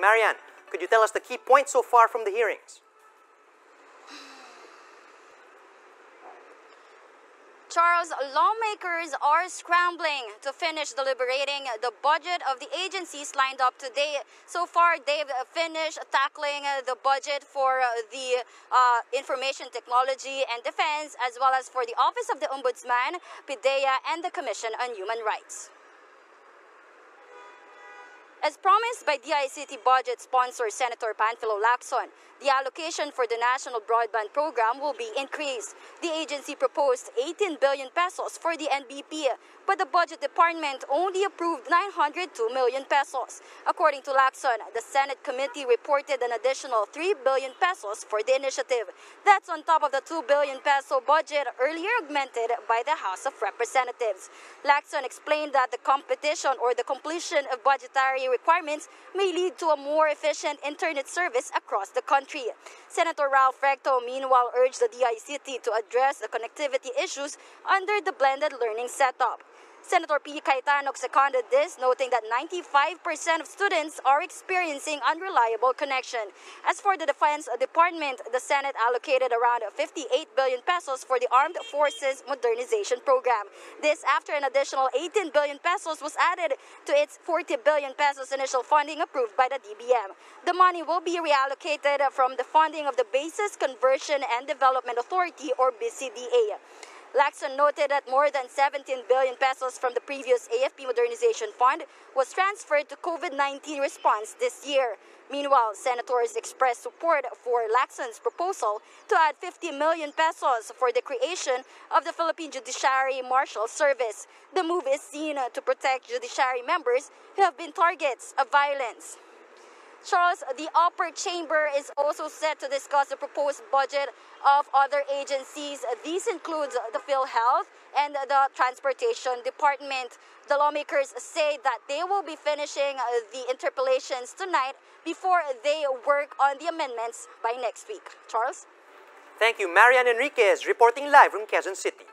Marian, could you tell us the key points so far from the hearings? Charles, lawmakers are scrambling to finish deliberating the budget of the agencies lined up today. So far, they've finished tackling the budget for the uh, Information Technology and Defense, as well as for the Office of the Ombudsman, PDEA, and the Commission on Human Rights. As promised by DICT budget sponsor Senator Panfilo Lacson, the allocation for the National Broadband Program will be increased. The agency proposed 18 billion pesos for the NBP, but the budget department only approved 902 million pesos. According to Lacson, the Senate committee reported an additional 3 billion pesos for the initiative. That's on top of the 2 billion peso budget earlier augmented by the House of Representatives. Lacson explained that the competition or the completion of budgetary requirements may lead to a more efficient internet service across the country. Senator Ralph Recto meanwhile urged the DICT to address the connectivity issues under the blended learning setup. Senator Pia Cayetano seconded this, noting that 95% of students are experiencing unreliable connection. As for the Defense Department, the Senate allocated around 58 billion pesos for the Armed Forces Modernization Program. This after an additional 18 billion pesos was added to its 40 billion pesos initial funding approved by the DBM. The money will be reallocated from the funding of the Bases Conversion and Development Authority or BCDA. Lacson noted that more than 17 billion pesos from the previous AFP Modernization Fund was transferred to COVID-19 response this year. Meanwhile, senators expressed support for Lacson's proposal to add 50 million pesos for the creation of the Philippine Judiciary Marshal Service. The move is seen to protect judiciary members who have been targets of violence. Charles, the upper chamber is also set to discuss the proposed budget of other agencies. These include the PhilHealth and the Transportation Department. The lawmakers say that they will be finishing uh, the interpellations tonight before they work on the amendments by next week. Charles? Thank you. Marian Enriquez reporting live from Quezon City.